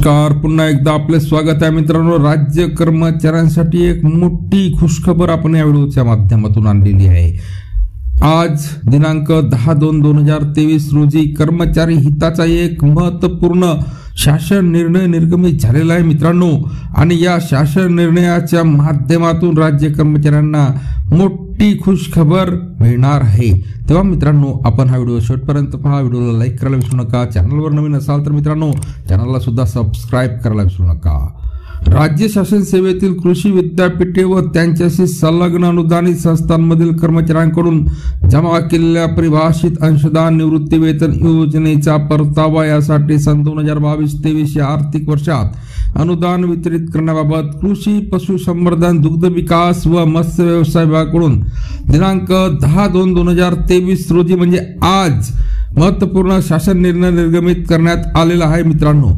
नमस्कार. पुन्हा एकदा आपले स्वागत आहे मित्रांनो. राज्य कर्मचाऱ्यांसाठी एक मोठी खुशखबर आपण या व्हिडिओच्या माध्यमातून आणलेली आहे. आज दिनांक दहा दोन दोन हजार तेवीस रोजी कर्मचारी हिताचा एक महत्त्वपूर्ण शासन निर्णय निर्गमित झालेला आहे मित्रांनो. आणि या शासन निर्णयाच्या माध्यमातून राज्य कर्मचाऱ्यांना मोठी खुशखबर मिळणार आहे. तेव्हा मित्रांनो आपण हा व्हिडिओ शेवटपर्यंत पहा. व्हिडिओला लाईक करायला विसरू नका. चॅनलवर नवीन असाल तर मित्रांनो चॅनलला सुद्धा सबस्क्राईब करायला विसरू नका. राज्य शासन सेवेतील कृषी विद्यापीठे व त्यांच्याशी संलग्न अनुदानित संस्थांमधील कर्मचाऱ्यांकडून जमा केलेल्या परिभाषित अंशदान निवृत्ती वेतन योजनेचा परतावा यासाठी सन दोन हजार बावीस तेवीस या आर्थिक वर्षात अनुदान वितरित करण्याबाबत कृषी पशुसंवर्धन दुग्ध विकास व मत्स्य व्यवसाय विभागाकडून दिनांक दहा दोन दोन हजार तेवीस रोजी म्हणजे आज महत्त्वपूर्ण शासन निर्णय निर्गमित करण्यात आलेला आहे मित्रांनो.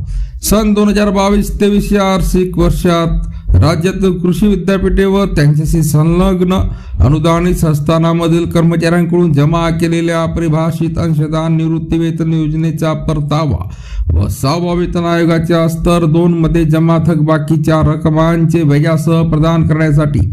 सन दोन हजार बावीस तेवीस या आर्थिक वर्षात राज्यातील कृषी विद्यापीठे व त्यांच्याशी संलग्न अनुदानित संस्थानामधील कर्मचाऱ्यांकडून जमा केलेल्या परिभाषित अंशदान निवृत्ती वेतन योजनेचा परतावा व सहावा वेतन आयोगाच्या स्तर दोन मध्ये जमा थकबाकीच्या रकमांचे व्याजासह प्रदान करण्यासाठी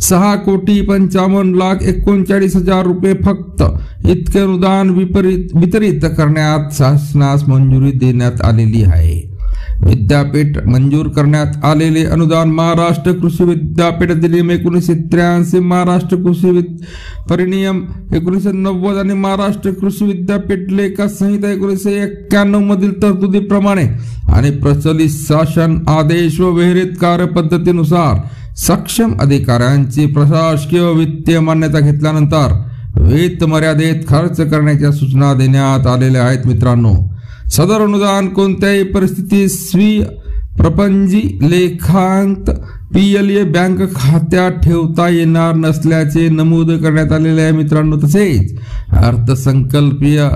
सहा कोटी पंचावन्न लाख एकोणचाळीस हजार रुपये फक्त इतके अनुदान विपरीत वितरित करण्यात शासनास मंजुरी देण्यात आलेली आहे. विद्यापीठ मंजूर करण्यात आलेले अनुदान महाराष्ट्र कृषी विद्यापीठ अधिनियम एकोणीसशे त्र्याऐंशी महाराष्ट्र कृषी विद परिनियम एकोणीसशे नव्वद आणि महाराष्ट्र कृषी विद्यापीठ लेखा संहिता एकोणीसशे एक्क्याण्णव मधील तरतुदीप्रमाणे आणि प्रचलित शासन आदेश व विहिरीत कार्यपद्धतीनुसार सक्षम अधिकाऱ्यांची प्रशासकीय व वित्तीय मान्यता घेतल्यानंतर वेत मर्यादेत खर्च करण्याच्या सूचना देण्यात आलेल्या आहेत मित्रांनो. सदर अनुदान कोणत्याही परिस्थितीत स्वी प्रपंजी लेखांत पीएलए बँक खात्यात ठेवता येणार नसल्याचे नमूद करण्यात आलेले आहे मित्रांनो. तसेच अर्थसंकल्पीय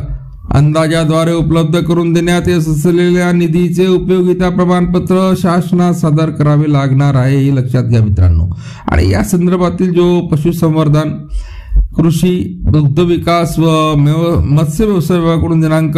अंदाजाद्वारे उपलब्ध करून देण्यात येत असलेल्या निधीचे उपयोगिता प्रमाणपत्र शासनात सादर करावे लागणार आहे हे लक्षात घ्या मित्रांनो. आणि या संदर्भातील जो पशुसंवर्धन कृषी दुग्ध विकास व मत्स्य व्यवसाय विभागाकडून दिनांक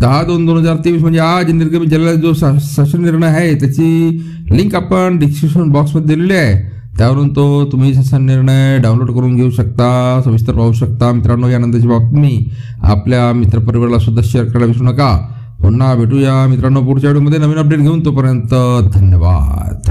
दहा दोन दोन हजार तेवीस म्हणजे आज निर्गमित झालेला जो शासन निर्णय आहे त्याची लिंक आपण डिस्क्रिप्शन बॉक्समध्ये दिलेली आहे. त्यावरून तो तुम्ही शासन निर्णय डाउनलोड करून घेऊ शकता सविस्तर पाहू शकता. मित्रांनो यानंतरची बातमी आपल्या मित्रपरिवाराला सुद्धा शेअर करायला विसरू नका. पुन्हा भेटूया मित्रांनो पुढच्या व्हिडिओमध्ये नवीन अपडेट घेऊन तोपर्यंत धन्यवाद.